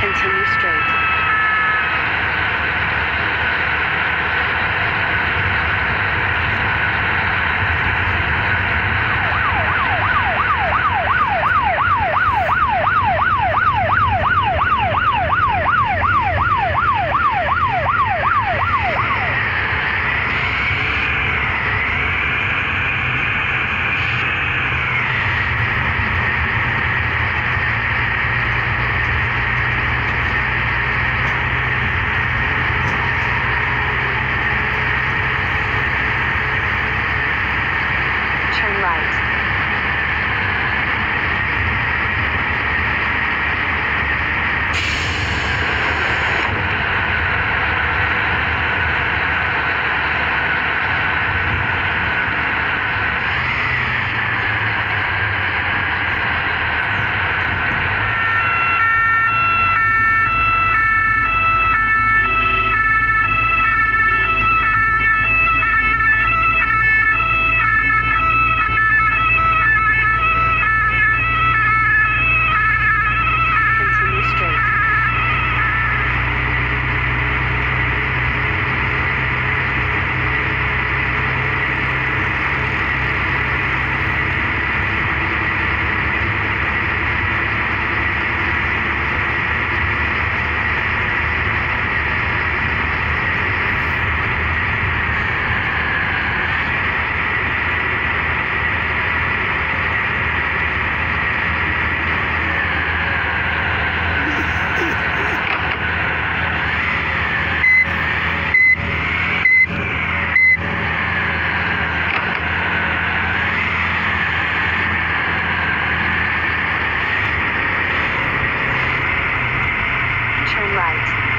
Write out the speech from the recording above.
continue straight. right. right.